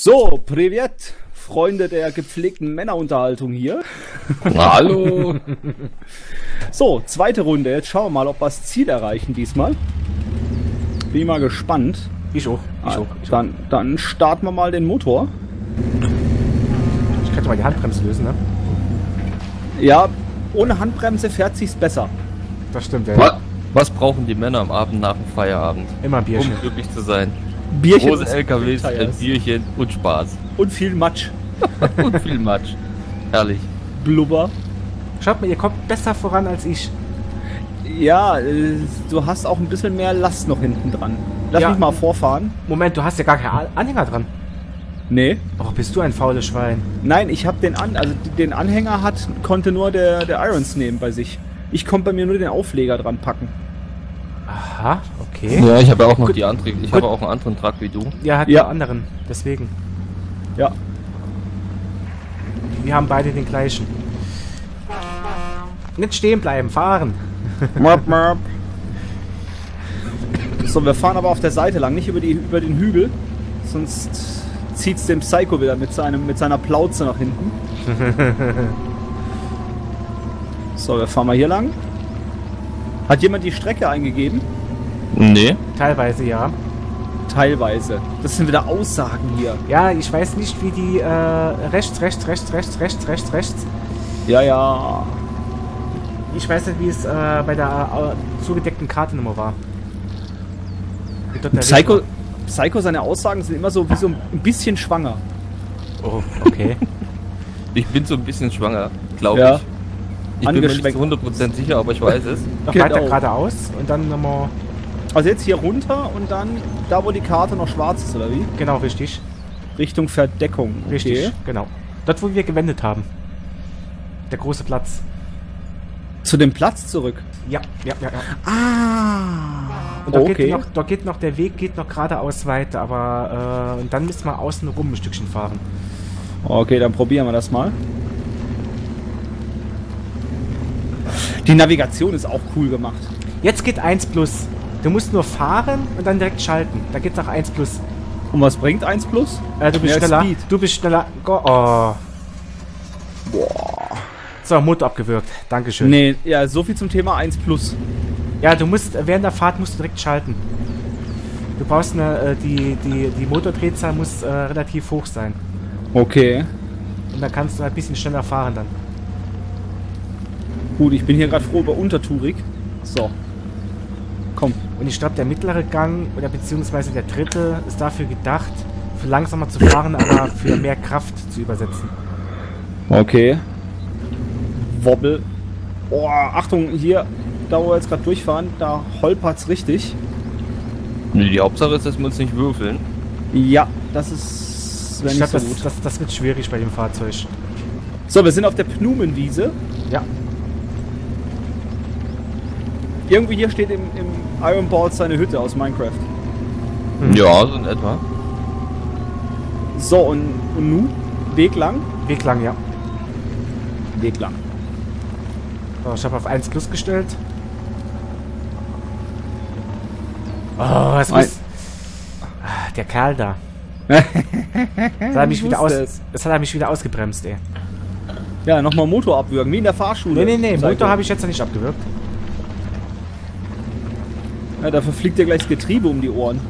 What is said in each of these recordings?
So, Privet, Freunde der gepflegten Männerunterhaltung hier. Hallo. So, zweite Runde. Jetzt schauen wir mal, ob wir das Ziel erreichen diesmal. Bin mal gespannt. Ich auch. Ich Ah, auch. Ich, auch. Dann, dann starten wir mal den Motor. ich könnte mal die Handbremse lösen, ne? Ja, ohne Handbremse fährt sich's besser. Das stimmt, ja. Was, was brauchen die Männer am Abend nach dem Feierabend, Immer ein Bierchen. um glücklich zu sein? Bierchen Große und LKWs, ein. Bierchen und Spaß. und viel Matsch. Und viel Matsch. Herrlich. Blubber. Schaut mal, ihr kommt besser voran als ich. Ja, äh, du hast auch ein bisschen mehr Last noch hinten dran. Lass Ja. mich mal vorfahren. Moment, du hast ja gar keinen Anhänger dran. Nee. Oh, bist du ein faules Schwein. Nein, ich habe den an, also den Anhänger hat, konnte nur der, der Irons nehmen bei sich. Ich konnte bei mir nur den Aufleger dran packen. Aha, okay. Ja, ich habe ja auch noch Gut. die andere. Ich habe auch einen anderen Truck wie du. Ja, hat Ja. ja anderen. Deswegen. Ja. Wir haben beide den gleichen. Nicht stehen bleiben, fahren. Mörp, mörp. So, wir fahren aber auf der Seite lang, nicht über, die, über den Hügel. Sonst zieht's dem Psycho wieder mit, seinem, mit seiner Plauze nach hinten. so, wir fahren mal hier lang. Hat jemand die Strecke eingegeben? Nee. Teilweise ja. Teilweise. Das sind wieder Aussagen hier. Ja, ich weiß nicht, wie die äh, rechts, rechts, rechts, rechts, rechts, rechts, rechts. Ja, ja. Ich weiß nicht, wie es äh, bei der äh, zugedeckten Kartennummer war. Psycho. Psycho, seine Aussagen sind immer so wie so ein bisschen schwanger. Oh, okay. Ich bin so ein bisschen schwanger, glaube Ja. ich. Ich bin mir nicht Angeschwächt. zu 100% sicher, aber ich weiß es. Noch Genau. weiter geradeaus und dann nochmal. Also jetzt hier runter und dann da, wo die Karte noch schwarz ist, oder wie? Genau, richtig. Richtung Verdeckung. Okay. Richtig, genau. Dort, wo wir gewendet haben. Der große Platz. Zu dem Platz zurück. Ja, ja, ja, ja. Ah. Und dort, okay. geht noch, dort geht noch, der Weg geht noch geradeaus weiter, aber äh, und dann müssen wir außen rum ein Stückchen fahren. Okay, dann probieren wir das mal. Die Navigation ist auch cool gemacht. Jetzt geht 1 plus. Du musst nur fahren und dann direkt schalten. Da geht nach 1 plus. Und was bringt 1 Plus? Äh, du bist Mehr schneller. Speed. Du bist schneller. Go oh. Boah. So, Motor abgewürgt. Dankeschön. Nee, ja, so viel zum Thema 1 Plus. Ja, du musst während der Fahrt musst du direkt schalten. Du brauchst eine, äh, die, die, die Motordrehzahl muss äh, relativ hoch sein. Okay. Und dann kannst du ein bisschen schneller fahren dann. Gut, ich bin hier gerade froh über Untertourig. So. Komm. Und ich glaube, der mittlere Gang oder beziehungsweise der dritte ist dafür gedacht, für langsamer zu fahren, aber für mehr Kraft zu übersetzen. Okay. Wobbel. Oh, Achtung, hier, da wo wir jetzt gerade durchfahren, da holpert's richtig. Nee, die Hauptsache ist, dass wir uns nicht würfeln. Ja, das ist wenn Ich nicht glaube, so das, gut. das, das wird schwierig bei dem Fahrzeug. So, wir sind auf der Pnumenwiese. Ja. Irgendwie hier steht im, im Iron Balls seine Hütte aus Minecraft. Mhm. Ja, so in etwa. So, und, und nu? Weg lang? Weg lang, ja. Weg lang. So, ich habe auf 1 plus gestellt. Oh, es muss. Ah, Der Kerl da. Das hat er mich wieder aus, es. das hat er mich wieder ausgebremst, ey. Ja, nochmal Motor abwürgen, wie in der Fahrschule. Nee, nee, nee. Motor habe ich jetzt noch nicht abgewürgt. Ja, dafür fliegt dir gleich das Getriebe um die Ohren.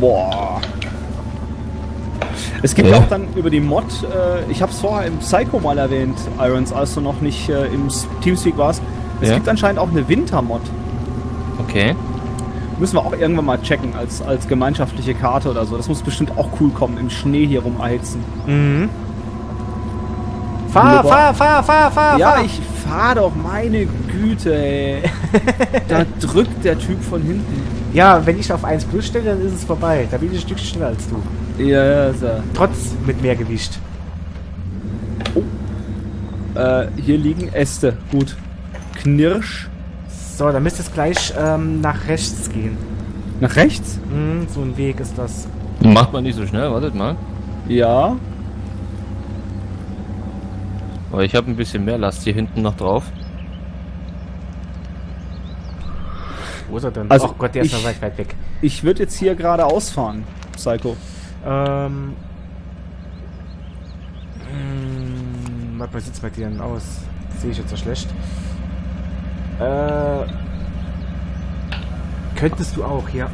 Boah. Es gibt Ja. auch dann über die Mod, äh, ich habe es vorher im Psycho mal erwähnt, Irons, als du noch nicht äh, im Teamspeak warst. Es Ja. gibt anscheinend auch eine Wintermod. Okay. Müssen wir auch irgendwann mal checken als, als gemeinschaftliche Karte oder so. Das muss bestimmt auch cool kommen, im Schnee hier rumheizen. Mhm. Fahr, Wunderbar. fahr, fahr, fahr, fahr, Ja, fahr. ich fahr doch, meine Güte, ey. da drückt der Typ von hinten. Ja, wenn ich auf 1 plus stelle, dann ist es vorbei. Da bin ich ein Stück schneller als du. Ja, ja, so. Trotz mit mehr Gewicht. Äh, hier liegen Äste. Gut. Knirsch. So, dann müsste es gleich ähm, nach rechts gehen. Nach rechts? Mhm, so ein Weg ist das. Macht man nicht so schnell, wartet mal. Ja. Aber ich habe ein bisschen mehr Last hier hinten noch drauf. Wo ist er denn? Also, Ach Gott, der ist ich- noch weit, weit weg. Ich würde jetzt hier geradeaus fahren, Psycho. Ähm. mm, Warte mal, sieht's bei dir denn aus? Sehe ich jetzt so schlecht. Äh. Könntest du auch, ja.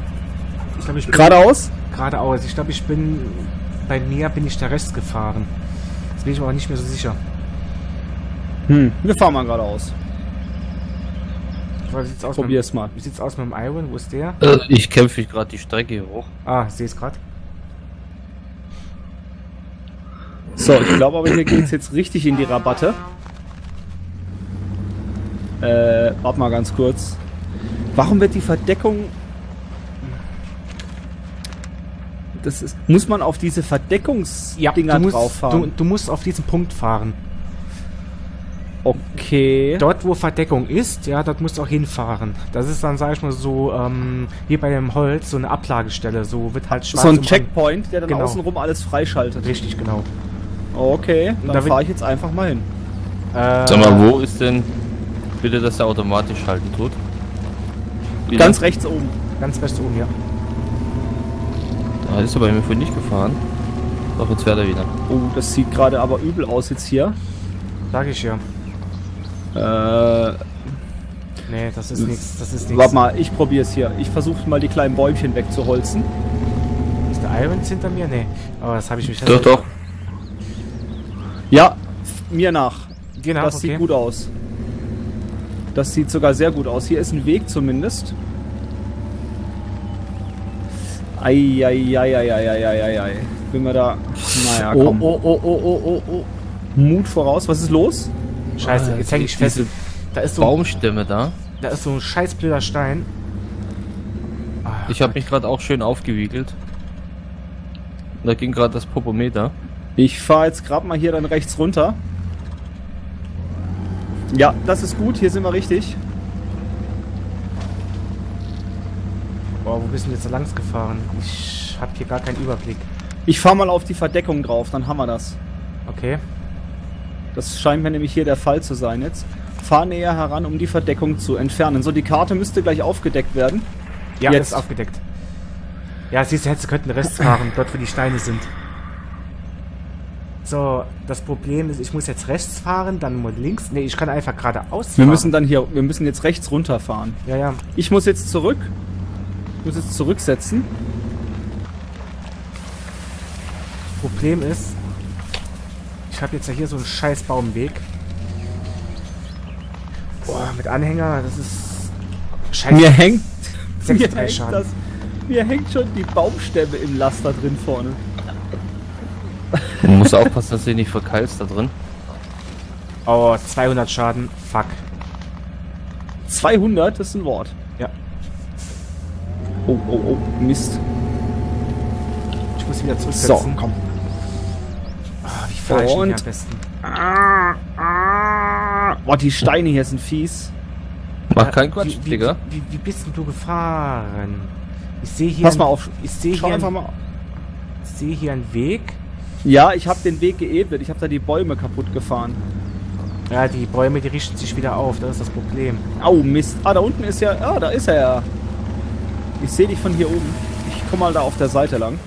Ich glaube, ich bin Geradeaus? geradeaus. Ich glaube, ich bin. Bei mir bin ich der Rest gefahren. Jetzt bin ich mir aber nicht mehr so sicher. Hm, wir fahren mal geradeaus. Wie sieht's aus, Probier's mal. mit, wie sieht's aus mit dem Iron? Wo ist der? Äh, ich kämpfe gerade die Strecke hier hoch. Ah, ich sehe es gerade. So, ich glaube aber hier geht's jetzt richtig in die Rabatte. Äh, warte mal ganz kurz. Warum wird die Verdeckung... Das ist, muss man auf diese Verdeckungsdinger du musst, drauf fahren? du, du musst auf diesen Punkt fahren. Okay. Dort, wo Verdeckung ist, ja, dort musst du auch hinfahren. Das ist dann, sag ich mal, so, ähm, wie bei dem Holz, so eine Ablagestelle. So wird halt schwarz So ein Checkpoint, der dann Genau. außenrum alles freischaltet. Richtig, genau. Okay, Da dann wird- fahre ich jetzt einfach mal hin. Äh, Sag mal, wo ist denn bitte, dass er automatisch halten tut? Bitte? Ganz rechts oben. Ganz rechts oben, ja. Da ist er bei mir vorhin nicht gefahren. Doch, jetzt fährt er wieder. Oh, das sieht gerade aber übel aus jetzt hier. Sag ich ja. Äh, Nee, das ist nichts. Das ist nichts. warte mal, ich probiere es hier. Ich versuche mal die kleinen Bäumchen wegzuholzen. Ist der Irons hinter mir? Nee. Aber das habe ich mich Doch, doch. Ja, mir nach. Genau, Das okay. sieht gut aus. Das sieht sogar sehr gut aus. Hier ist ein Weg zumindest. Eieieiei. Bin wir da. Naja, Oh, komm. oh, oh, oh, oh, oh, oh. Mut voraus. Was ist los? Scheiße, Ah, jetzt hänge ich fest. Da ist, so, Baumstämme da. da ist so ein scheiß blöder Stein. Ah, Ich habe mich gerade auch schön aufgewiegelt. Da ging gerade das Popometer. Ich fahre jetzt gerade mal hier dann rechts runter. Ja, das ist gut. Hier sind wir richtig. Boah, wo bist du denn jetzt so langs gefahren? Ich habe hier gar keinen Überblick. Ich fahre mal auf die Verdeckung drauf. Dann haben wir das. Okay. Das scheint mir nämlich hier der Fall zu sein jetzt. Fahr näher heran, um die Verdeckung zu entfernen. So, die Karte müsste gleich aufgedeckt werden. Ja, Jetzt. ist aufgedeckt. Ja, siehst du, jetzt könnten rechts fahren, dort wo die Steine sind. So, das Problem ist, ich muss jetzt rechts fahren, dann links. Ne, ich kann einfach geradeaus fahren. Wir müssen dann hier, wir müssen jetzt rechts runterfahren. Ja, ja. Ich muss jetzt zurück. Ich muss jetzt zurücksetzen. Problem ist, ich habe jetzt ja hier so einen scheiß Baumweg. Boah, mit Anhänger, das ist. Scheiße. Mir hängt, Sechs, mir drei hängt Schaden. das, mir hängt schon die Baumstämme im Laster drin vorne. Man muss aufpassen, dass du nicht verkeilst da drin. Oh, 200 Schaden. Fuck. 200, das ist ein Wort. Ja. Oh, oh, oh, Mist. Ich muss wieder So, zurücksetzen. komm. Ah, ich denn Und- am besten? Boah, die Steine hier sind fies. Mach Äh, keinen Quatsch, wie, Digga. Wie, wie, wie bist denn du gefahren? Ich sehe hier. Pass mal auf. Ich sehe Schau hier, einfach ein- mal. ich sehe hier einen Weg. Ja, ich habe den Weg geebnet. Ich habe da die Bäume kaputt gefahren. Ja, die Bäume, die richten sich wieder auf. Das ist das Problem. Au, Mist. Ah, da unten ist ja. Ah, da ist er ja. Ich sehe dich von hier oben. Ich komme mal da auf der Seite lang.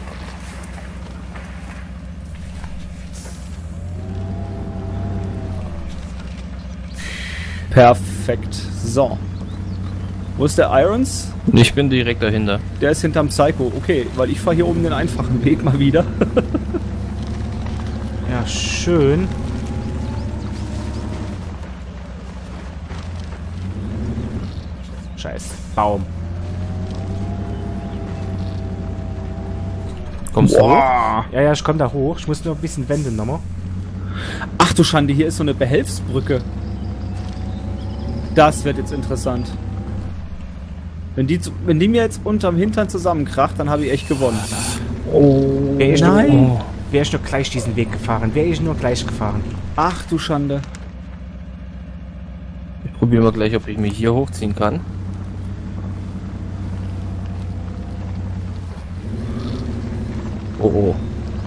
Perfekt. So. Wo ist der Irons? Ich bin direkt dahinter. Der ist hinterm Psycho. Okay, weil ich fahre hier oben den einfachen Weg mal wieder. Ja, schön. Scheiß Baum. Kommst du hoch? Boah. Ja, ja, ich komme da hoch. Ich muss nur ein bisschen wenden nochmal. Ach du Schande, hier ist so eine Behelfsbrücke. Das wird jetzt interessant. Wenn die, wenn die mir jetzt unterm Hintern zusammenkracht, dann habe ich echt gewonnen. Oh, Wäre ich, nein. Nur, wär ich nur gleich diesen Weg gefahren. Wäre ich nur gleich gefahren. Ach du Schande. Ich probiere mal gleich, ob ich mich hier hochziehen kann. Oh oh.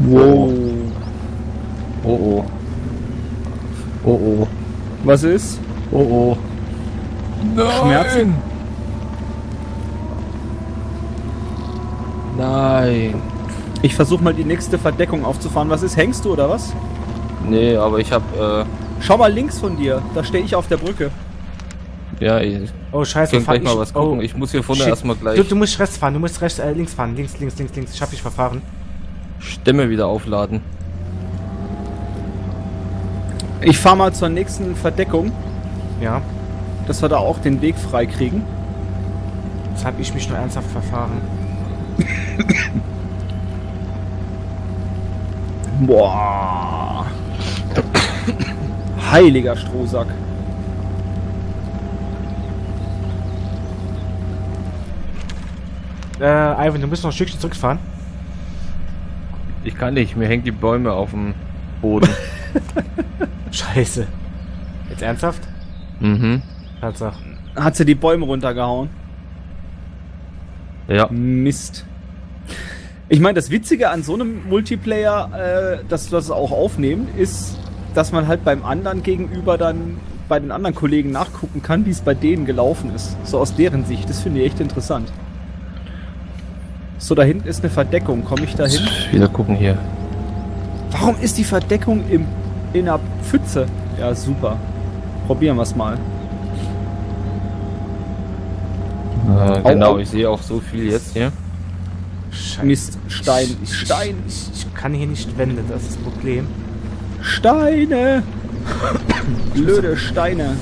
Wow. Oh oh. Oh oh. Was ist? Oh oh. Schmerzen? Nein. Ich versuche mal die nächste Verdeckung aufzufahren. Was ist? Hängst du oder was? Nee, aber ich hab, äh, Schau mal links von dir. Da stehe ich auf der Brücke. ja, ich Oh, scheiße. kann fahr gleich mal ich- was gucken. Oh, Ich muss hier vorne shit. erstmal gleich Du, du musst rechts fahren, du musst rechts, äh, links fahren. Links, links, links, links. Ich hab dich verfahren. Stämme wieder aufladen. Ich fahre mal zur nächsten Verdeckung, Ja. Dass wir da auch den Weg frei kriegen. Jetzt hab ich mich nur ernsthaft verfahren. Boah. Heiliger Strohsack. Äh, Ivan, du musst noch ein Stückchen zurückfahren. Ich kann nicht, mir hängen die Bäume auf dem Boden. Scheiße. Jetzt ernsthaft? mhm. Tatsache. Hat sie die Bäume runtergehauen. Ja. Mist. Ich meine, das Witzige an so einem Multiplayer, äh, dass wir das auch aufnehmen, ist, dass man halt beim anderen gegenüber dann bei den anderen Kollegen nachgucken kann, wie es bei denen gelaufen ist. So aus deren Sicht. Das finde ich echt interessant. So, da hinten ist eine Verdeckung. Komme ich da hin? Wieder gucken hier. Warum ist die Verdeckung im, in der Pfütze? Ja, super. Probieren wir es mal. Äh, Au, genau, au. ich sehe auch so viel jetzt hier. Scheiße. Mist, Stein, Ich- Stein, Ich, ich kann hier nicht wenden, das ist das Problem. Steine! Blöde Steine.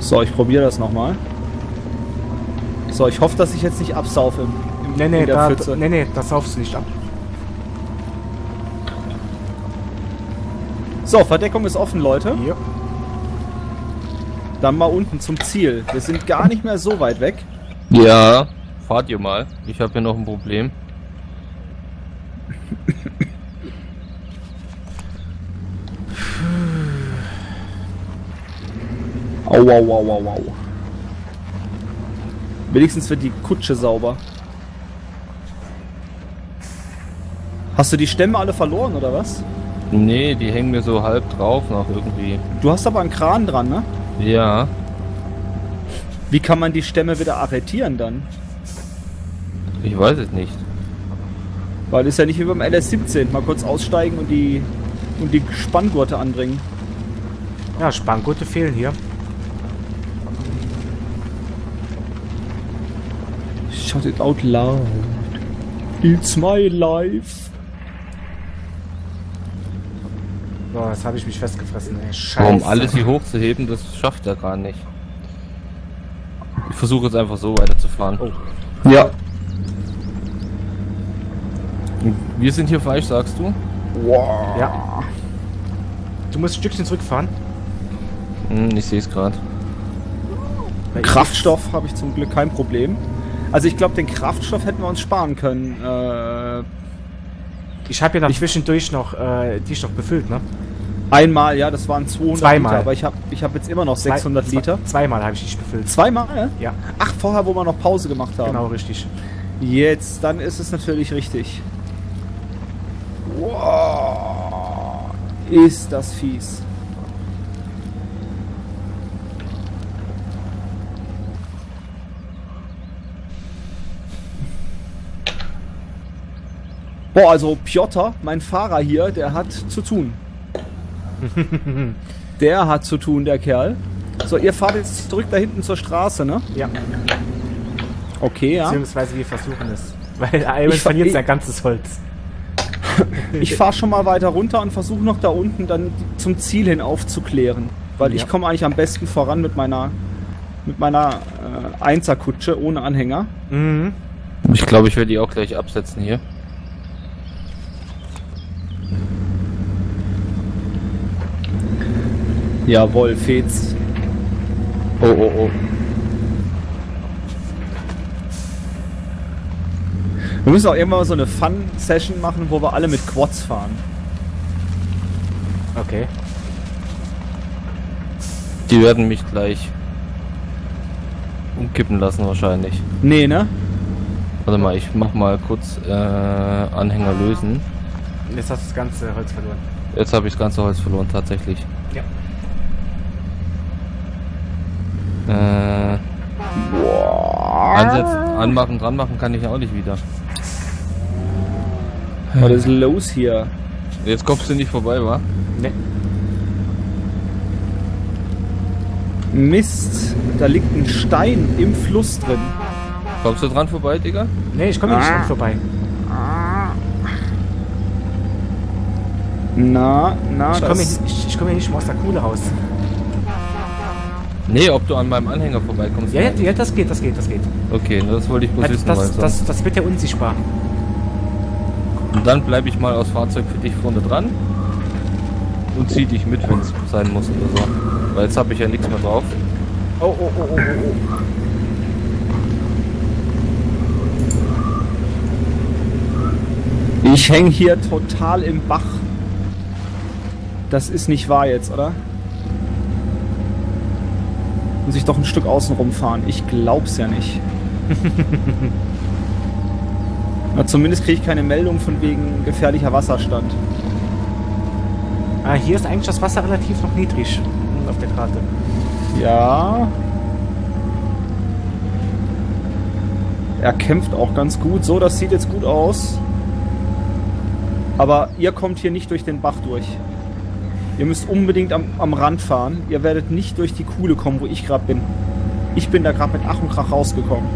So, ich probiere das nochmal. So, ich hoffe, dass ich jetzt nicht absaufe im, im, Nee, nee, da, nee, nee, das saufst du nicht ab. So, Verdeckung ist offen, Leute. Hier. Dann mal unten zum Ziel. Wir sind gar nicht mehr so weit weg. Ja, fahrt ihr mal. Ich habe hier noch ein Problem. Au, au, au, au, au. Wenigstens wird die Kutsche sauber. Hast du die Stämme alle verloren oder was? Nee, die hängen mir so halb drauf noch irgendwie. Du hast aber einen Kran dran, ne? Ja, Wie kann man die Stämme wieder arretieren dann? ich weiß es nicht. Weil ist ja nicht wie beim LS17. Mal kurz aussteigen und die und die Spanngurte anbringen. Ja, Spanngurte fehlen hier. Shout it out loud. It's my life. So, jetzt habe ich mich festgefressen, ey. Scheiße. Warum alles hier hochzuheben, das schafft er gar nicht. Ich versuche jetzt einfach so weiterzufahren. Oh. Ja. Wir sind hier falsch, sagst du? Wow. Ja. Du musst ein Stückchen zurückfahren. Hm, ich sehe es gerade. Ich- Kraftstoff habe ich zum Glück kein Problem. Also ich glaube, den Kraftstoff hätten wir uns sparen können. Äh, Ich habe ja noch zwischendurch noch, äh, die ist noch befüllt, ne? Einmal, ja, das waren 200 Zweimal. Liter, aber ich habe ich hab jetzt immer noch 600 Zwei- Liter. Zweimal habe ich nicht befüllt. Zweimal? Ja, Ach, vorher, wo wir noch Pause gemacht haben. genau richtig. Jetzt, dann ist es natürlich richtig. Wow. Ist das fies. Boah, also Piotr, mein Fahrer hier, der hat zu tun. der hat zu tun, der Kerl. So, ihr fahrt jetzt zurück da hinten zur Straße, ne? Ja, Okay, ja. beziehungsweise wir versuchen es. Weil ver- verliert sein ganzes Holz. Ich fahre schon mal weiter runter und versuche noch da unten dann zum Ziel hin aufzuklären. Weil Ja. ich komme eigentlich am besten voran mit meiner mit meiner äh, Einserkutsche ohne Anhänger. Mhm. Ich glaube, ich werde die auch gleich absetzen hier. Jawohl, Fez. Oh, oh, oh. Wir müssen auch irgendwann mal so eine Fun-Session machen, wo wir alle mit Quads fahren. Okay. Die werden mich gleich umkippen lassen wahrscheinlich. Nee, ne? Warte mal, ich mach mal kurz äh, Anhänger lösen. Jetzt hast du das ganze Holz verloren. Jetzt habe ich das ganze Holz verloren tatsächlich. Ja. Äh, Boah. ansetzen, anmachen, dran machen kann ich auch nicht wieder. Was ist los hier? Jetzt kommst du nicht vorbei, wa? Ne, Mist, da liegt ein Stein im Fluss drin. Kommst du dran vorbei, Digga? nee, ich komme hier nicht Ah. dran vorbei. Na, na, Ich komme hier, ich, ich komm hier nicht aus der Kuhle raus. Nee, ob du an meinem Anhänger vorbeikommst. Ja, ja, ja, das geht, das geht, das geht. Okay, das wollte ich bloß Das, wissen, das, das, das wird ja unsichtbar. Und dann bleibe ich mal aus Fahrzeug für dich vorne dran und zieh dich mit, wenn es sein muss oder so. Weil jetzt habe ich ja nichts mehr drauf. Oh, oh, oh, oh, oh, oh. Ich hänge hier total im Bach. Das ist nicht wahr jetzt, oder? Muss ich doch ein Stück außen rumfahren. Ich glaub's ja nicht. Na, zumindest kriege ich keine Meldung von wegen gefährlicher Wasserstand. Ah, hier ist eigentlich das Wasser relativ noch niedrig auf der Karte. Ja. Er kämpft auch ganz gut. So, das sieht jetzt gut aus. Aber ihr kommt hier nicht durch den Bach durch. Ihr müsst unbedingt am, am Rand fahren. Ihr werdet nicht durch die Kuhle kommen, wo ich gerade bin. Ich bin da gerade mit Ach und Krach rausgekommen.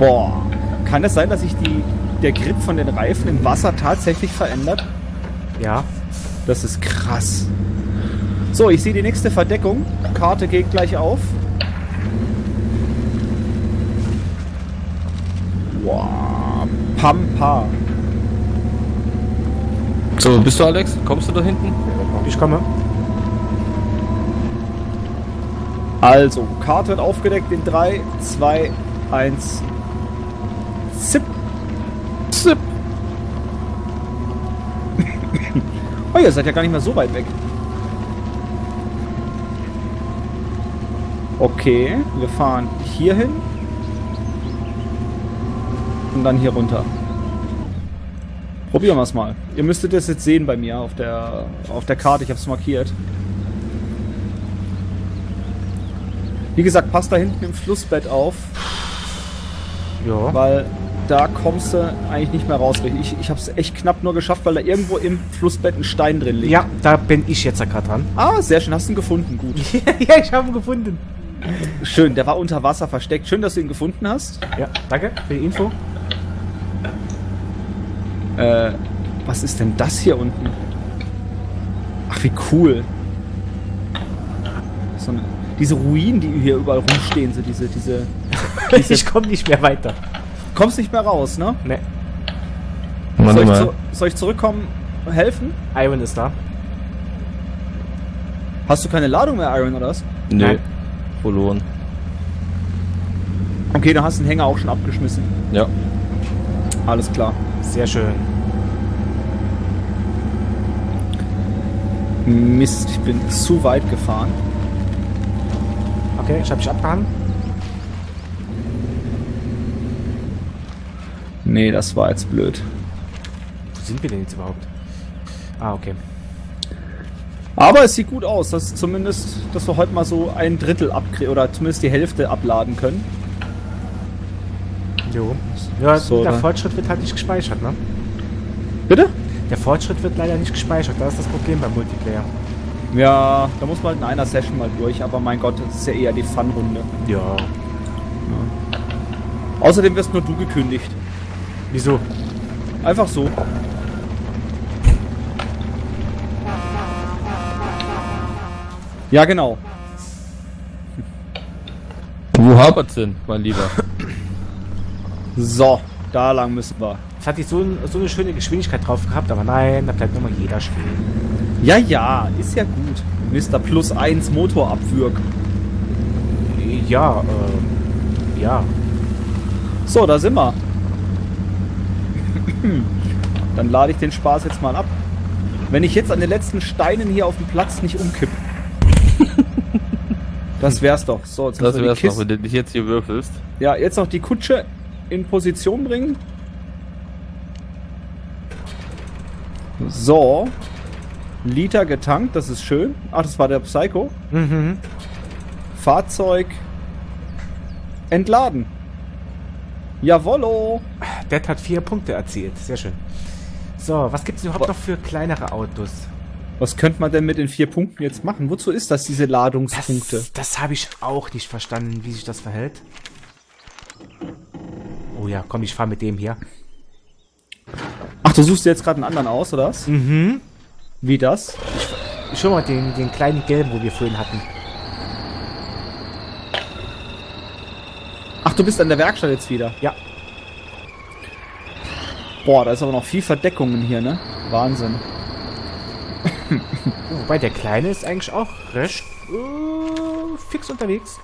Boah. Kann es sein, dass sich die, der Grip von den Reifen im Wasser tatsächlich verändert? Ja. Das ist krass. So, ich sehe die nächste Verdeckung. Karte geht gleich auf. Wow. Pampa. So, bist du Alex? Kommst du da hinten? Ich komme. Also, Karte wird aufgedeckt in 3, 2, 1. Zip. Zip. oh, ihr seid ja gar nicht mehr so weit weg. Okay, wir fahren hier hin. Und dann hier runter. Probieren wir es mal. Ihr müsstet das jetzt sehen bei mir auf der, auf der Karte. Ich habe es markiert. Wie gesagt, passt da hinten im Flussbett auf, Ja. weil da kommst du eigentlich nicht mehr raus. Ich, ich habe es echt knapp nur geschafft, weil da irgendwo im Flussbett ein Stein drin liegt. Ja, da bin ich jetzt gerade dran. Ah, sehr schön. Hast du ihn gefunden. Gut. ja, ich habe ihn gefunden. Schön. Der war unter Wasser versteckt. Schön, dass du ihn gefunden hast. Ja, danke für die Info. Äh, was ist denn das hier unten? Ach, wie cool. So eine, diese Ruinen, die hier überall rumstehen, so diese, diese. diese ich komme nicht mehr weiter. kommst nicht mehr raus, ne? Ne, Soll ich, mal. zu, soll ich zurückkommen, helfen? Iron ist da. Hast du keine Ladung mehr, Iron, oder was? Nee, Nein. verloren. Okay, dann hast du den Hänger auch schon abgeschmissen. Ja. Alles klar. Sehr schön. Mist, ich bin zu weit gefahren. Okay, ich habe dich abgehangen. Nee, das war jetzt blöd. Wo sind wir denn jetzt überhaupt? Ah, okay. Aber es sieht gut aus, dass zumindest, dass wir heute mal so ein Drittel abkriegen oder zumindest die Hälfte abladen können. Jo. Ja, So, der Fortschritt wird halt nicht gespeichert, ne? Bitte? Der Fortschritt wird leider nicht gespeichert. Das ist das Problem beim Multiplayer. Ja, da muss man in einer Session mal durch, aber mein Gott, das ist ja eher die Fun-Runde. Ja. Außerdem wirst nur du gekündigt. Wieso? Einfach so. Ja, genau. Wo hapert's denn, mein Lieber? So, da lang müssen wir. Jetzt hatte ich so, so eine schöne Geschwindigkeit drauf gehabt, aber nein, da bleibt immer jeder stehen. Ja, ja, ist ja gut. Mr. Plus 1 Motorabwürg. Ja, äh, ja. So, da sind wir. Dann lade ich den Spaß jetzt mal ab. Wenn ich jetzt an den letzten Steinen hier auf dem Platz nicht umkippe. Das wär's doch. So, jetzt Das wär's noch, Kiste, wenn du dich jetzt hier würfelst. Ja, jetzt noch die Kutsche in Position bringen. So. Liter getankt, das ist schön. Ach, das war der Psycho. Mhm. Fahrzeug entladen. Jawollo. Dad hat vier Punkte erzielt. Sehr schön. So, was gibt's überhaupt noch für kleinere Autos? Was könnte man denn mit den vier Punkten jetzt machen? Wozu ist das, diese Ladungspunkte? Das, das habe ich auch nicht verstanden, wie sich das verhält. Oh ja, komm, ich fahre mit dem hier. Ach, du suchst dir jetzt gerade einen anderen aus, oder was? Mhm. Wie das? Schau mal, den, den kleinen gelben, wo wir vorhin hatten. Ach, du bist an der Werkstatt jetzt wieder. Ja. Boah, da ist aber noch viel Verdeckungen hier, ne? Wahnsinn. Wobei der kleine ist eigentlich auch recht äh, fix unterwegs.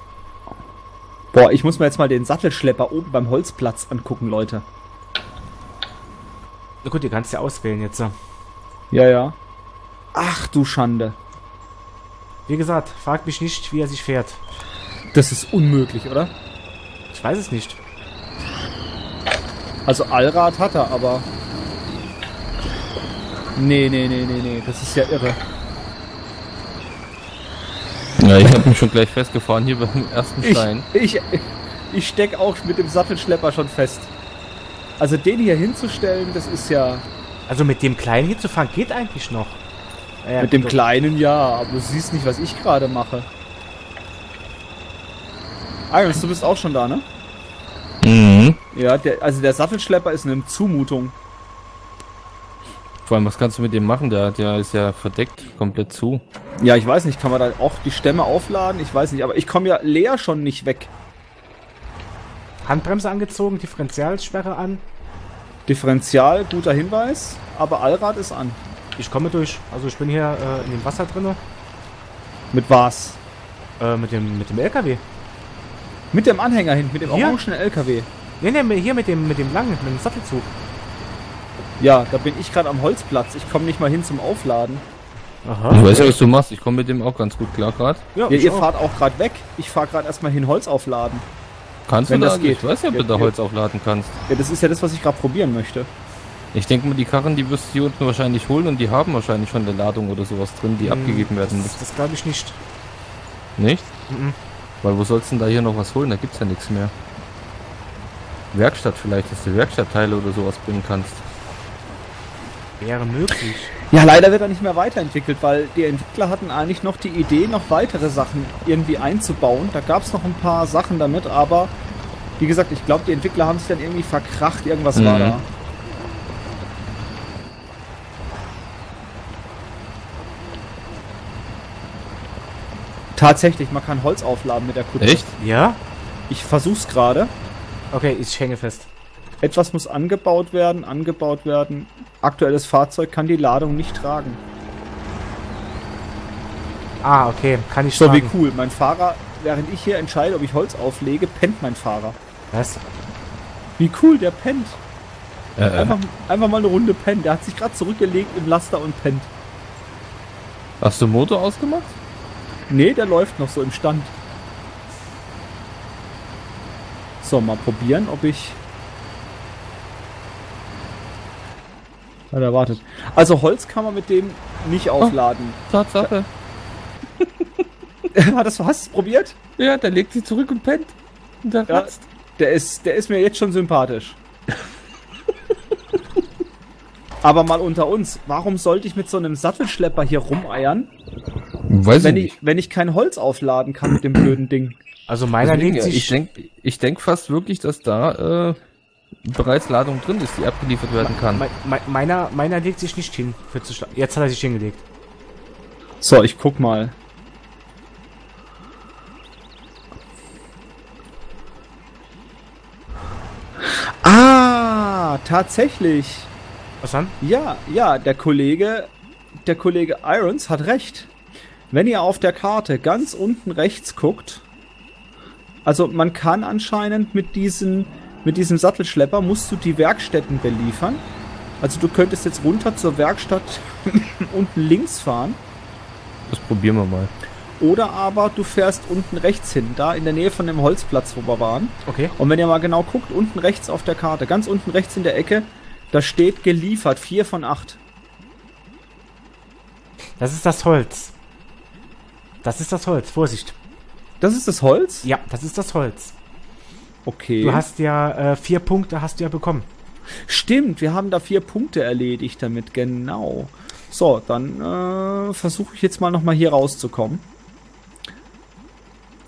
Boah, ich muss mir jetzt mal den Sattelschlepper oben beim Holzplatz angucken, Leute. Na gut, ihr kannst ja auswählen jetzt. Ja, ja. Ach du Schande. Wie gesagt, fragt mich nicht, wie er sich fährt. Das ist unmöglich, oder? Ich weiß es nicht. Also Allrad hat er, aber... Nee, nee, nee, nee, nee. Das ist ja irre. Ja, ich habe mich schon gleich festgefahren hier beim ersten Ich, Stein. ich, ich steck auch mit dem Sattelschlepper schon fest. Also den hier hinzustellen, das ist ja... Also mit dem kleinen hier zu fahren geht eigentlich noch. Ja, mit dem gut, kleinen ja, aber du siehst nicht, was ich gerade mache. Irons, du bist auch schon da, ne? Mhm. Ja, der, also der Sattelschlepper ist eine Zumutung. Vor allem, was kannst du mit dem machen? Der, der ist ja verdeckt, komplett zu. Ja, ich weiß nicht, kann man da auch die Stämme aufladen? Ich weiß nicht, aber ich komme ja leer schon nicht weg. Handbremse angezogen, Differentialsperre an. Differential, guter Hinweis, aber Allrad ist an. Ich komme durch. Also ich bin hier äh, in dem Wasser drinne. Mit was? Äh, mit dem mit dem LKW. Mit dem Anhänger hin, mit dem Hier? orangenen LKW. Nee, nee, hier mit dem mit dem langen, mit dem Sattelzug. Ja, da bin ich gerade am Holzplatz. Ich komme nicht mal hin zum Aufladen. Aha. Ich weiß ja, was du machst. Ich komme mit dem auch ganz gut klar gerade. Ja, Ja, ihr auch. fahrt auch gerade weg. Ich fahre gerade erstmal hin Holz aufladen. Kannst Wenn du das da? geht. Ich weiß ja, ob Ja, du da ja. Holz aufladen kannst. Ja, das ist ja das, was ich gerade probieren möchte. Ich denke mal, die Karren, die wirst du hier unten wahrscheinlich holen und die haben wahrscheinlich schon eine Ladung oder sowas drin, die Hm, abgegeben werden Das, muss. das glaube ich nicht. Nicht? Mhm. Weil wo sollst du denn da hier noch was holen? Da gibt's ja nichts mehr. Werkstatt vielleicht, dass du Werkstattteile oder sowas bringen kannst. Wäre möglich. Ja, leider wird er nicht mehr weiterentwickelt, weil die Entwickler hatten eigentlich noch die Idee, noch weitere Sachen irgendwie einzubauen. Da gab es noch ein paar Sachen damit, aber wie gesagt, ich glaube, die Entwickler haben sich dann irgendwie verkracht. Irgendwas war Mhm. da. Tatsächlich, man kann Holz aufladen mit der Kutte. Echt? Ja? Ich versuch's gerade. Okay, ich hänge fest. Etwas muss angebaut werden, angebaut werden. Aktuelles Fahrzeug kann die Ladung nicht tragen. Ah, okay. Kann ich So, wie cool. Mein Fahrer, während ich hier entscheide, ob ich Holz auflege, pennt mein Fahrer. Was? Wie cool, der pennt. Äh, äh, Einfach, einfach mal eine Runde pennen. Der hat sich gerade zurückgelegt im Laster und pennt. hast du den Motor ausgemacht? Nee, der läuft noch so im Stand. So, mal probieren, ob ich... Ja, der wartet. Also Holz kann man mit dem nicht aufladen. Tatsache. Hat das, hast du es probiert? Ja, der legt sie zurück und pennt. Und der Ja, ratzt. der ist, der ist mir jetzt schon sympathisch. Aber mal unter uns, warum sollte ich mit so einem Sattelschlepper hier rumeiern, Weiß wenn ich, wenn ich kein Holz aufladen kann mit dem blöden Ding? Also meiner Deswegen, ja, sich... ich denke ich denk fast wirklich, dass da äh, bereits Ladung drin ist, die abgeliefert werden kann. Me me meiner, meiner legt sich nicht hin. Für zu Jetzt hat er sich hingelegt. So, ich guck mal. Ah, tatsächlich. Was dann? Ja, ja, der Kollege, der Kollege Irons hat recht. Wenn ihr auf der Karte ganz unten rechts guckt, also man kann anscheinend mit diesen, mit diesem Sattelschlepper musst du die Werkstätten beliefern. Also du könntest jetzt runter zur Werkstatt unten links fahren. Das probieren wir mal. Oder aber du fährst unten rechts hin, da in der Nähe von dem Holzplatz, wo wir waren. Okay. Und wenn ihr mal genau guckt, unten rechts auf der Karte, ganz unten rechts in der Ecke, da steht geliefert, 4 von 8. Das ist das Holz. Das ist das Holz. Vorsicht. Das ist das Holz? Ja, das ist das Holz. Okay. Du hast ja äh, vier Punkte hast du ja bekommen. Stimmt, wir haben da vier Punkte erledigt damit, genau. So, dann äh, versuche ich jetzt mal nochmal hier rauszukommen.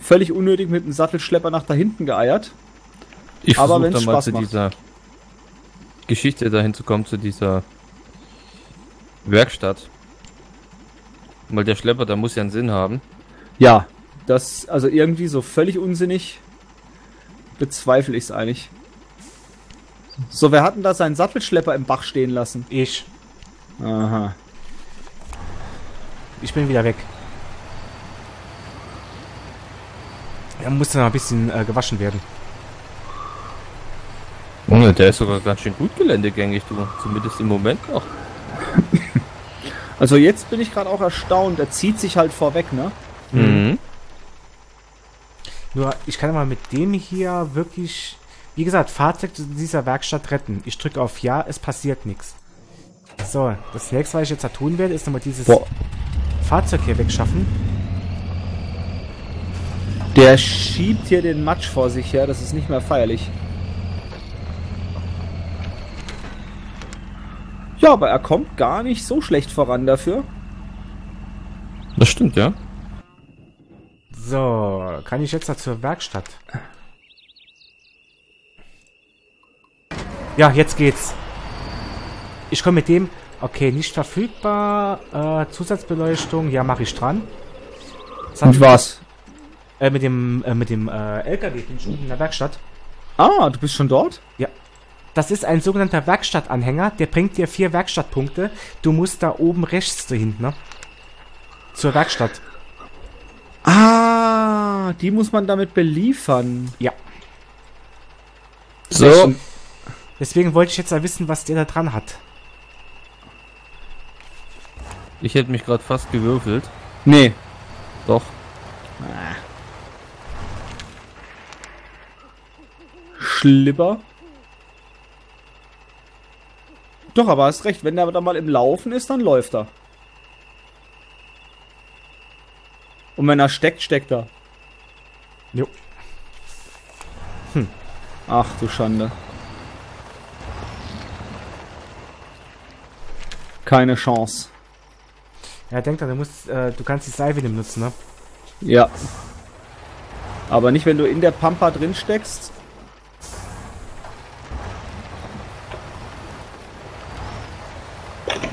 Völlig unnötig mit dem Sattelschlepper nach da hinten geeiert. Ich Aber versuche dann mal Spaß zu macht. dieser Geschichte dahin zu kommen, zu dieser Werkstatt. Weil der Schlepper, da muss ja einen Sinn haben. Ja, das, also irgendwie so völlig unsinnig bezweifle ich es eigentlich. So, wer hat denn da seinen Sattelschlepper im Bach stehen lassen? Ich. Aha. Ich bin wieder weg. Er musste noch ein bisschen äh, gewaschen werden. Junge, der ist sogar ganz schön gut geländegängig, du. Zumindest im Moment noch. Also jetzt bin ich gerade auch erstaunt. Er zieht sich halt vorweg, ne? Mhm. Nur, ich kann aber mit dem hier wirklich, wie gesagt, Fahrzeug zu dieser Werkstatt retten. Ich drücke auf Ja, es passiert nichts. So, das nächste, was ich jetzt da tun werde, ist nochmal dieses Boah. Fahrzeug hier wegschaffen. Der schiebt hier den Matsch vor sich her. Das ist nicht mehr feierlich. Ja, aber er kommt gar nicht so schlecht voran dafür. Das stimmt, ja. So, kann ich jetzt da zur Werkstatt? Ja, jetzt geht's. Ich komme mit dem. Okay, nicht verfügbar. Äh, Zusatzbeleuchtung. Ja, mache ich dran. Das hat- was? Äh, mit dem, äh, mit dem äh, LKW bin ich unten in der Werkstatt. Ah, du bist schon dort? Das ist ein sogenannter Werkstattanhänger. Der bringt dir vier Werkstattpunkte. Du musst da oben rechts dahin, ne? Zur Werkstatt. Ah, die muss man damit beliefern. Ja. So. Deswegen wollte ich jetzt mal wissen, was der da dran hat. Ich hätte mich gerade fast gewürfelt. Nee. Doch. Schlipper. Doch, aber hast recht. Wenn der da mal im Laufen ist, dann läuft er. Und wenn er steckt, steckt er. Jo. Ach du Schande. Keine Chance. Ja, denk dran, du musst, äh, du kannst die Seilwinde benutzen, ne? Ja. Aber nicht, wenn du in der Pampa drin steckst.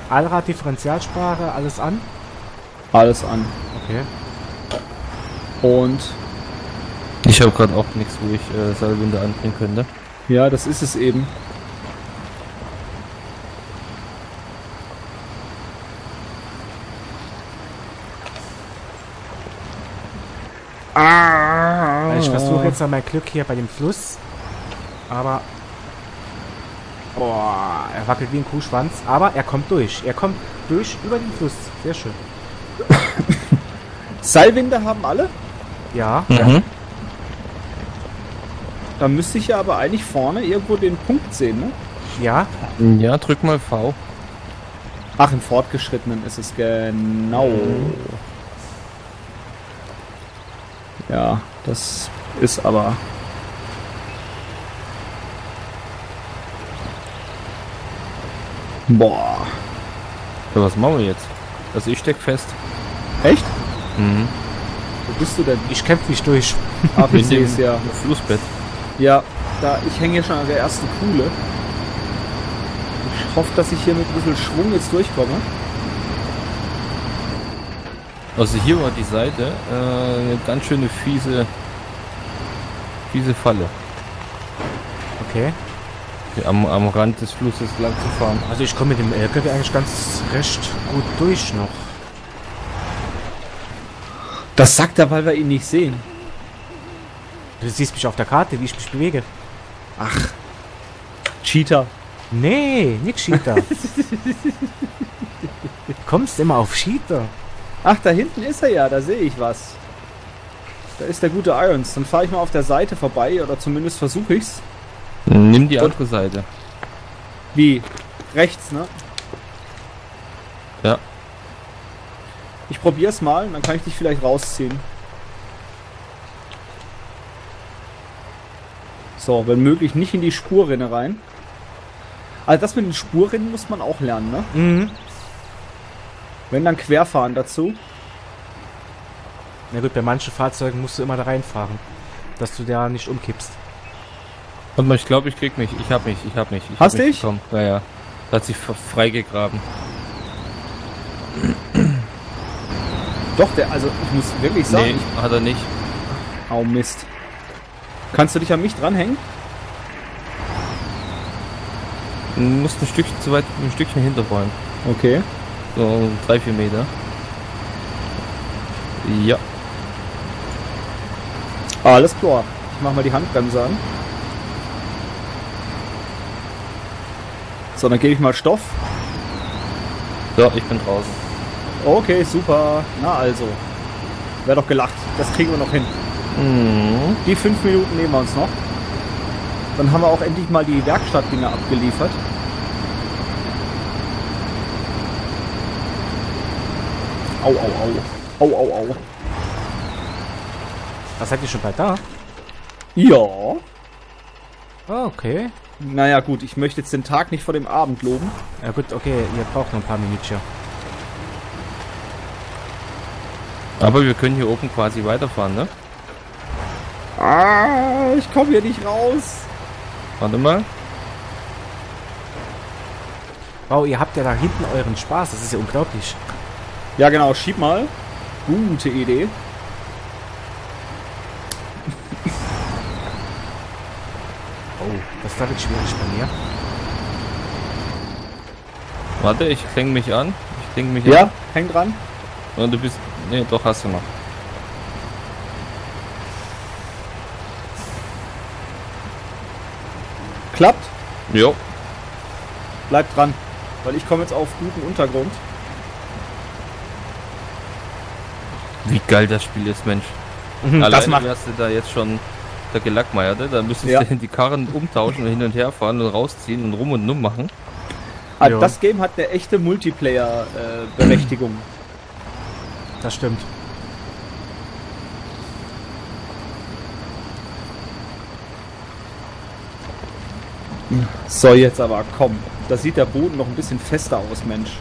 Allrad, Differentialsprache, alles an. Alles an. Okay. Und Ich habe gerade auch nichts, wo ich äh, Seilwinde anbringen könnte. ja, das ist es eben. Ah. Ich versuche jetzt mal mein Glück hier bei dem Fluss. Aber. Boah, er wackelt wie ein Kuhschwanz. Aber er kommt durch. Er kommt durch über den Fluss. Sehr schön. Seilwinde haben alle? Ja. Mhm. Da müsste ich ja aber eigentlich vorne irgendwo den Punkt sehen, ne? Ja. Ja, drück mal V. Ach, im Fortgeschrittenen ist es genau. Ja, das ist aber. Boah. Ja, was machen wir jetzt? Also ich steck fest. Echt? Mhm. Wo bist du denn? Ich kämpfe mich durch. Ach, ich In sehe dem es ja. Flussbett. Ja, da, ich hänge hier schon an der ersten Kuhle. Ich hoffe, dass ich hier mit ein bisschen Schwung jetzt durchkomme. Also hier war die Seite äh, eine ganz schöne fiese, fiese Falle. Okay. Am, am Rand des Flusses lang zu fahren. Also ich komme mit dem LKW eigentlich ganz recht gut durch noch. Das sagt er, weil wir ihn nicht sehen. Du siehst mich auf der Karte, wie ich mich bewege. Ach. Cheater. Nee, nix Cheater. Kommst immer auf Cheater. Ach, da hinten ist er ja, da sehe ich was. Da ist der gute Irons. Dann fahre ich mal auf der Seite vorbei oder zumindest versuche ich's. Nimm die andere Seite. Wie? Rechts, ne? Ja. Ich probier's mal, dann kann ich dich vielleicht rausziehen. So, wenn möglich nicht in die Spurrinne rein. Also das mit den Spurrinnen muss man auch lernen, ne? Mhm. Wenn dann querfahren dazu. Na gut, bei manchen Fahrzeugen musst du immer da reinfahren. Dass du da nicht umkippst. Und ich glaube, ich krieg mich. Ich hab mich, ich hab mich. Ich Hast hab mich dich? bekommen. Ja, ja. Da hat sich f- freigegraben. Doch, der, also ich muss wirklich sagen, Nee, ich, hat er nicht. oh Mist. Kannst du dich an mich dranhängen? Du musst ein Stückchen zu weit, ein Stückchen hinterrollen. Okay. So drei, vier Meter. Ja. Alles klar. Ich mach mal die Handbremse an. So, dann gebe ich mal Stoff. So, ich bin draußen. Okay, super. Na also. Wäre doch gelacht. Das kriegen wir noch hin. Mhm. Die fünf Minuten nehmen wir uns noch. Dann haben wir auch endlich mal die Werkstattdinger abgeliefert. Au, au, au. Au, au, au. Was seid ihr schon bald da? Ja. Ah, okay. Naja, gut, ich möchte jetzt den Tag nicht vor dem Abend loben. Ja gut, okay, ihr braucht noch ein paar Minütchen. Aber wir können hier oben quasi weiterfahren, ne? Ah, ich komme hier nicht raus. Warte mal. Wow, ihr habt ja da hinten euren Spaß, das ist ja unglaublich. Ja, genau, schieb mal. Gute Idee. Oh, das da wird schwierig bei mir. Warte, ich kling mich an. Ich kling mich Ja, an. häng dran. Und du bist. Nee, doch hast du noch. Klappt. Jo. Bleib dran. Weil ich komme jetzt auf guten Untergrund. Wie geil das Spiel ist, Mensch. das Alleine macht. wärst du da jetzt schon der Gelackmeierte. Da müsstest Ja. du die Karren umtauschen und hin und her fahren und rausziehen und rum und um machen. Ah, Ja. Das Game hat eine echte Multiplayer-Berechtigung. Das stimmt. so, jetzt aber komm. Da sieht der Boden noch ein bisschen fester aus, Mensch.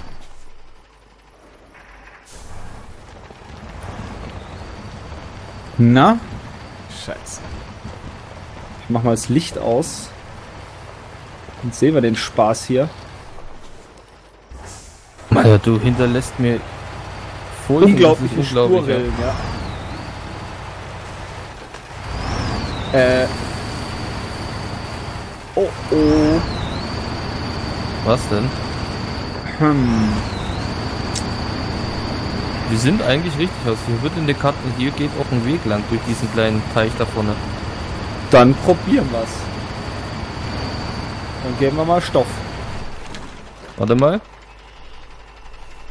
Na, Scheiße. ich mach mal das Licht aus. Dann sehen wir den Spaß hier. Alter, du hinterlässt mir Das ist unglaublich, Spurrillen, ja. Äh. Oh oh. ja. Was denn? Hm. Wir sind eigentlich richtig aus. Hier wird in der Karte, hier geht auch ein Weg lang durch diesen kleinen Teich da vorne. Dann probieren wir's. Dann geben wir mal Stoff. Warte mal.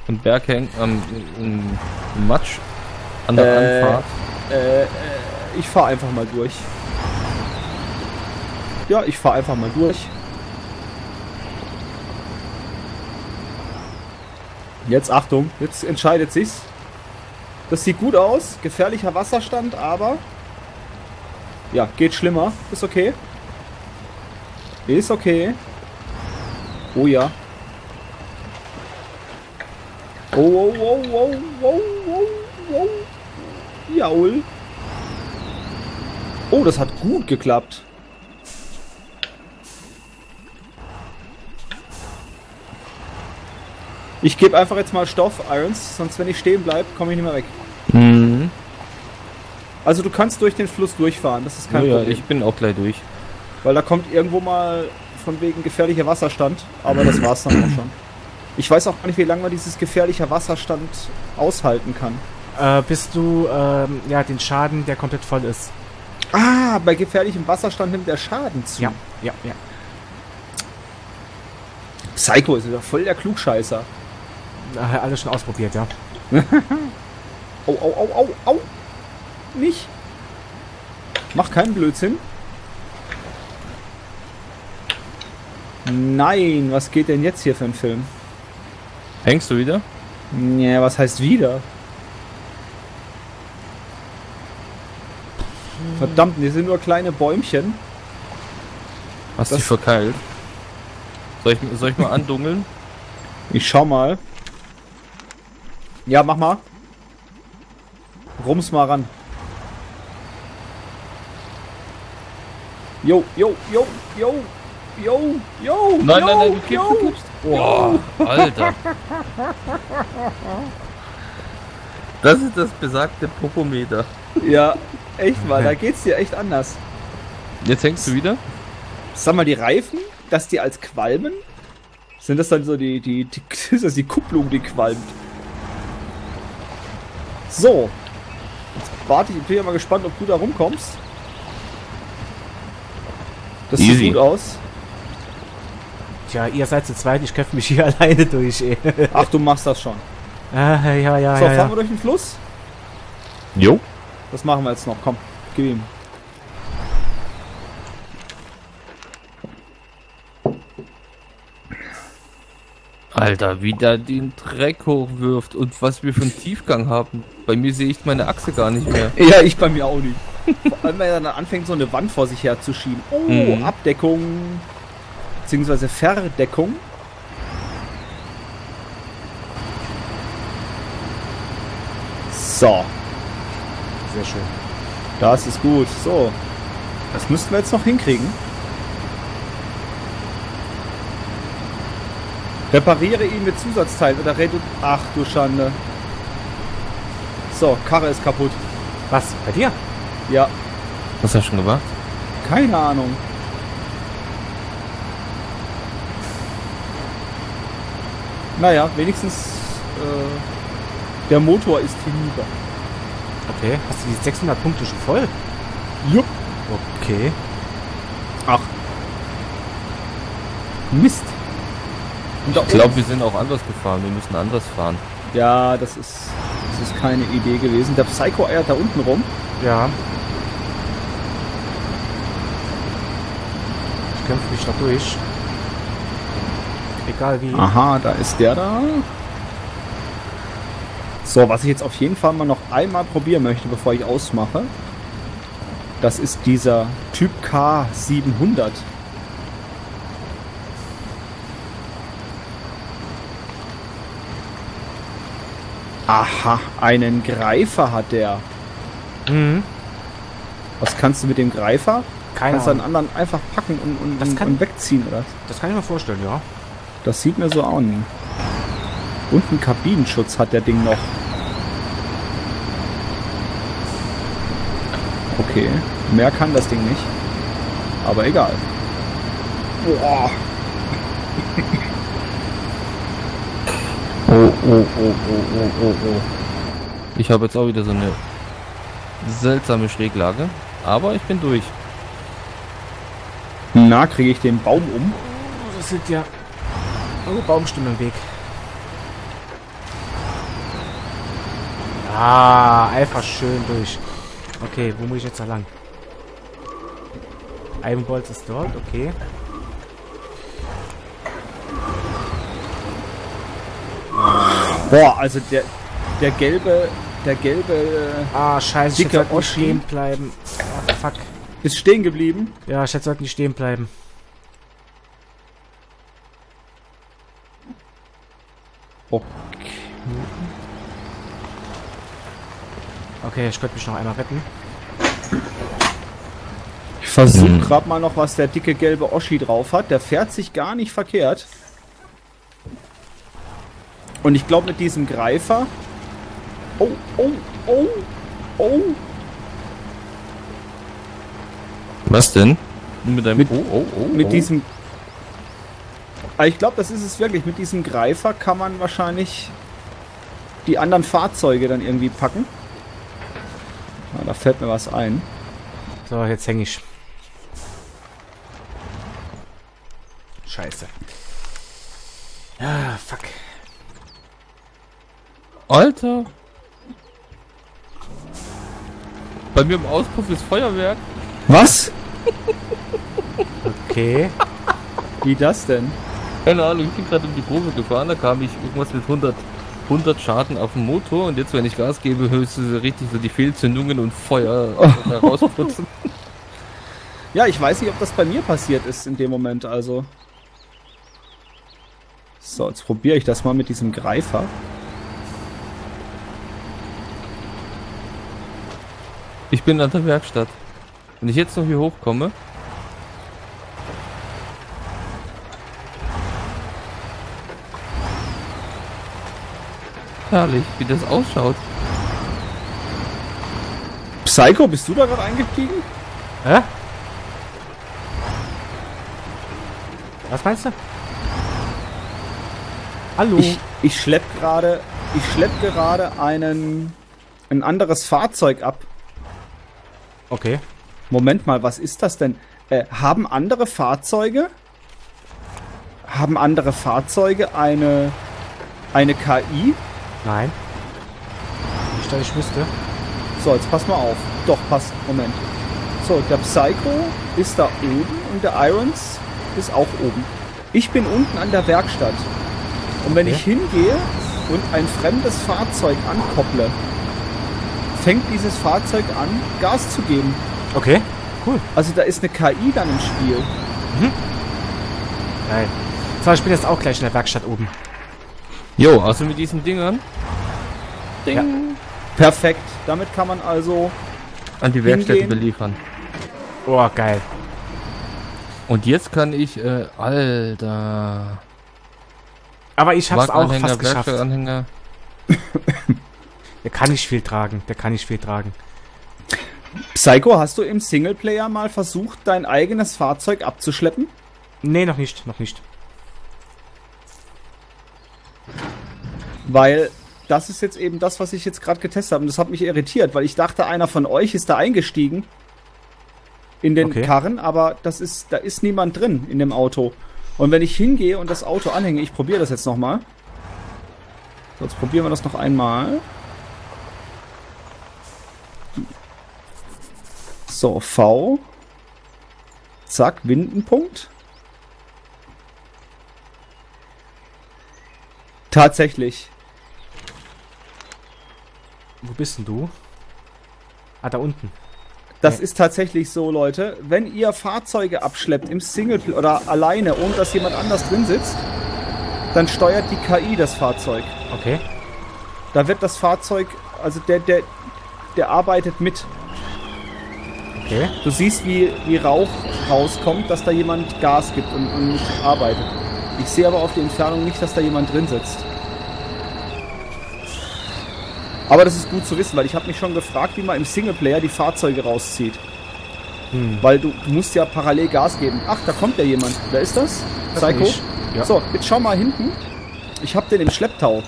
Im Berg hängt am im Matsch an der Äh, Anfahrt. Äh, äh, ich fahr einfach mal durch. Ja, ich fahr einfach mal durch. Jetzt Achtung, jetzt entscheidet sich's. Das sieht gut aus, gefährlicher Wasserstand, aber ja, geht schlimmer. Ist okay. Ist okay. Oh ja. Oh, oh, oh, oh, oh, oh, oh. Jaul. Oh, das hat gut geklappt. Ich gebe einfach jetzt mal Stoff, Irons, sonst wenn ich stehen bleibe, komme ich nicht mehr weg. Mhm. Also du kannst durch den Fluss durchfahren, das ist Ja, kein ja, Problem. ich bin auch gleich durch. Weil da kommt irgendwo mal von wegen gefährlicher Wasserstand, aber das war's dann auch schon. Ich weiß auch gar nicht, wie lange man dieses gefährlicher Wasserstand aushalten kann. Äh, bis du, ähm, ja, den Schaden, der komplett voll ist. Ah, bei gefährlichem Wasserstand nimmt der Schaden zu. Ja, ja, ja. Psycho ist ja voll der Klugscheißer. Äh, alles schon ausprobiert, ja. Au, au, au, au, au. Nicht. Mach keinen Blödsinn. Nein, was geht denn jetzt hier für ein Film? Hängst du wieder? Ja, was heißt wieder? Verdammt, die sind nur kleine Bäumchen. Hast du dich verkeilt? Soll ich, soll ich mal andungeln? Ich schau mal. Ja, mach mal. Rums mal ran. Jo, jo, jo, jo jo, jo. Nein, jo, nein, nein, du kippst, du kippst. Boah, Alter. Das ist das besagte Popometer. Ja, echt mal, da geht's dir echt anders. Jetzt hängst du wieder? Sag mal, die Reifen, dass die als qualmen? Sind das dann so die, die, die ist das die Kupplung, die qualmt? So. Jetzt warte ich, bin ja mal gespannt, ob du da rumkommst. Das Easy. sieht gut aus. Tja, ihr seid zu zweit, ich kämpfe mich hier alleine durch, ey. Ach, du machst das schon. Ah, ja, ja, So, ja, fahren ja. wir durch den Fluss? Jo. Das machen wir jetzt noch. Komm, gib ihm. Alter, wie der den Dreck hochwirft und was wir für einen Tiefgang haben. Bei mir sehe ich meine Achse gar nicht mehr. Ja, ich bei mir auch nicht. Vor allem, wenn er dann anfängt, so eine Wand vor sich herzuschieben. Oh, Mhm. Abdeckung. Beziehungsweise Verdeckung. So, Sehr schön. das ist gut. So, das müssten wir jetzt noch hinkriegen. Repariere ihn mit Zusatzteilen oder redu... Ach du Schande. So, Karre ist kaputt. Was? Bei dir? Ja, Was hast du schon gemacht? keine Ahnung. Naja, wenigstens äh, der Motor ist hinüber. Okay. Hast du die 600 Punkte schon voll? Jupp. Okay. Ach. Mist. Und Ich glaube, wir sind auch anders gefahren. Wir müssen anders fahren. Ja, das ist, das ist keine Idee gewesen. Der Psycho eiert da unten rum. Ja. Ich kämpfe mich da durch. Egal wie. Aha, da ist der da. So, was ich jetzt auf jeden Fall mal noch einmal probieren möchte, bevor ich ausmache, das ist dieser Typ K700. Aha, einen Greifer hat der. Mhm. Was kannst du mit dem Greifer? Keine kannst du einen anderen einfach packen und, und, kann- und wegziehen, oder? Das kann ich mir vorstellen, ja. Das sieht mir so aus. Und einen Kabinenschutz hat der Ding noch. Okay, mehr kann das Ding nicht. Aber egal. Boah. Oh, oh, oh, oh, oh, oh, oh. Ich habe jetzt auch wieder so eine seltsame Schräglage. Aber ich bin durch. Na, kriege ich den Baum um? Oh, das sind ja. Oh, Baumstämme im Weg. Ah, einfach schön durch. Okay, wo muss ich jetzt da lang? Eibenbolz ist dort, okay. Boah, also der, der gelbe, der gelbe äh, Ah, scheiße, ich hätte stehen bleiben. Ah, fuck. ist stehen geblieben. Ja, ich hätte sollten nicht stehen bleiben. Okay. Okay, ich könnte mich noch einmal retten. Ich versuche Hm. gerade mal noch, was der dicke gelbe Oschi drauf hat. Der fährt sich gar nicht verkehrt. Und ich glaube mit diesem Greifer. Oh, oh, oh, oh. Was denn? Mit deinem Mit- Oh, oh, oh. Mit oh. diesem. Ah, Ich glaube, das ist es wirklich. Mit diesem Greifer kann man wahrscheinlich die anderen Fahrzeuge dann irgendwie packen. Ah, da fällt mir was ein. So, jetzt hänge ich. Scheiße. Ah, fuck. Alter! Bei mir im Auspuff ist Feuerwerk. Was? Okay. Wie das denn? Keine Ahnung, ich bin gerade um die Kurve gefahren, da kam ich irgendwas mit 100 Schaden auf dem Motor und jetzt, wenn ich Gas gebe, hörst du so richtig so die Fehlzündungen und Feuer herausputzen. Ja, ich weiß nicht, ob das bei mir passiert ist in dem Moment, also. So, jetzt probiere ich das mal mit diesem Greifer. Ich bin an der Werkstatt. Wenn ich jetzt noch hier hochkomme. Herrlich, wie das ausschaut. Psycho, bist du da gerade eingestiegen? Hä? Was meinst du? Hallo? Ich, ich schlepp gerade, ich schlepp gerade einen, ein anderes Fahrzeug ab. okay. Moment mal, was ist das denn? Äh, haben andere Fahrzeuge, haben andere Fahrzeuge eine, eine KI? Nein. Nicht, dass ich wüsste. So, jetzt pass mal auf. Doch, passt. Moment. So, der Psycho ist da oben und der Irons ist auch oben. Ich bin unten an der Werkstatt. Und wenn Okay. ich hingehe und ein fremdes Fahrzeug ankopple, fängt dieses Fahrzeug an, Gas zu geben. Okay. Cool. Also da ist eine KI dann im Spiel. Geil. So, ich bin jetzt auch gleich in der Werkstatt oben. Jo, also mit diesen Dingern Ja. Perfekt. Damit kann man also an die Werkstätte Hingehen. beliefern. Oh, geil. Und jetzt kann ich, äh, Alter. Aber ich hab's auch fast geschafft. Werkstattanhänger. Der kann nicht viel tragen. Der kann nicht viel tragen. Psycho, hast du im Singleplayer mal versucht, dein eigenes Fahrzeug abzuschleppen? Nee, noch nicht. Noch nicht. Weil das ist jetzt eben das, was ich jetzt gerade getestet habe. Und das hat mich irritiert, weil ich dachte, einer von euch ist da eingestiegen in den Okay. Karren, aber das ist, da ist niemand drin in dem Auto. Und wenn ich hingehe und das Auto anhänge, ich probiere das jetzt nochmal. So, jetzt probieren wir das noch einmal. So, V. Zack, Windenpunkt. Tatsächlich. Wo bist denn du? Ah, da unten. Das ist tatsächlich so, Leute. Wenn ihr Fahrzeuge abschleppt im Singleplay oder alleine, ohne dass jemand anders drin sitzt, dann steuert die KI das Fahrzeug. Okay. Da wird das Fahrzeug, also der, der, der arbeitet mit. Okay. Du siehst, wie, wie Rauch rauskommt, dass da jemand Gas gibt und, und nicht arbeitet. Ich sehe aber auf die Entfernung nicht, dass da jemand drin sitzt. Aber das ist gut zu wissen, weil ich habe mich schon gefragt, wie man im Singleplayer die Fahrzeuge rauszieht. Hm. Weil du, du musst ja parallel Gas geben. Ach, da kommt ja jemand. Wer ist das? Das Psycho? ich. Ja. So, jetzt schau mal hinten. Ich hab den im Schlepptau.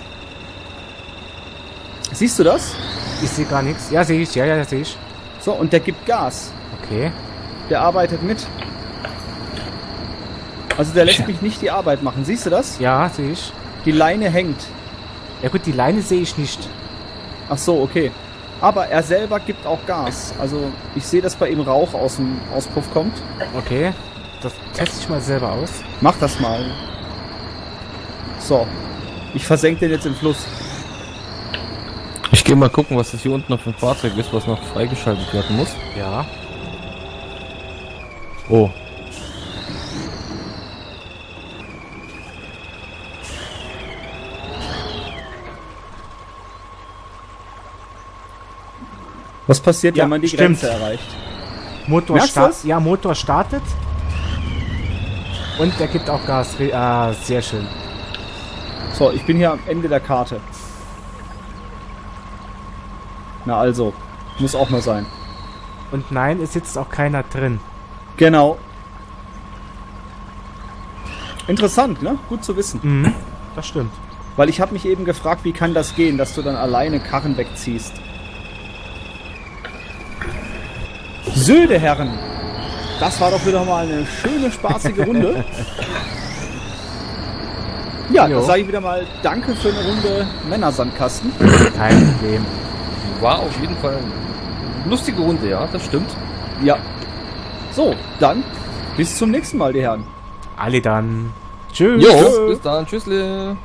Siehst du das? Ich sehe gar nichts. Ja, sehe ich. Ja, ja, sehe ich. So, und der gibt Gas. Okay. Der arbeitet mit. Also der lässt mich nicht die Arbeit machen. Siehst du das? Ja, sehe ich. Die Leine hängt. Ja gut, die Leine sehe ich nicht. Ach so, okay. Aber er selber gibt auch Gas. Also ich sehe, dass bei ihm Rauch aus dem Auspuff kommt. Okay. Das teste ich mal selber aus. Mach das mal. So. Ich versenke den jetzt im Fluss. Ich gehe mal gucken, was das hier unten noch für ein Fahrzeug ist, was noch freigeschaltet werden muss. Ja. Oh. Passiert, Ja, wenn man die stimmt. Grenze erreicht? Motor startet. Ja, Motor startet. Und der gibt auch Gas. Ah, sehr schön. So, ich bin hier am Ende der Karte. Na also, muss auch mal sein. Und nein, es sitzt auch keiner drin. Genau. Interessant, ne? Gut zu wissen. Mhm. Das stimmt. Weil ich habe mich eben gefragt, wie kann das gehen, dass du dann alleine Karren wegziehst. Söde Herren, das war doch wieder mal eine schöne, spaßige Runde. Ja, Jo. dann sage ich wieder mal Danke für eine Runde Männersandkasten. Kein Problem. War auf jeden Fall eine lustige Runde, ja, das stimmt. Ja. So, dann bis zum nächsten Mal, die Herren. Alle dann. Tschüss. Jo, bis dann, tschüssle.